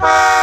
Bye.